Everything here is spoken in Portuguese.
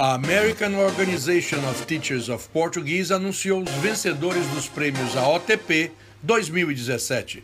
A American Organization of Teachers of Portuguese anunciou os vencedores dos prêmios AOTP 2017.